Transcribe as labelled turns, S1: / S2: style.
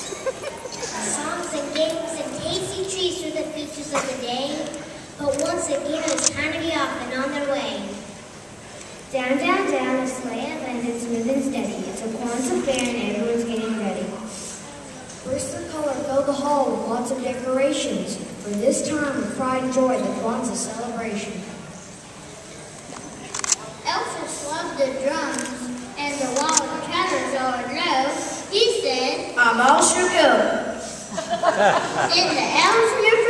S1: Songs and games and tasty treats were the features of the day, but once again it was time to be off and on their way.
S2: Down, down, down, the sleigh landed smooth and steady. It's a Kwanzaa fair and everyone's getting ready.
S3: First the color filled the hall with lots of decorations? For this time of pride and joy, the Kwanzaa celebration.
S1: Elsa loved the drum
S3: I'm all shook up.
S1: and the elves knew